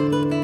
Música